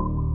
you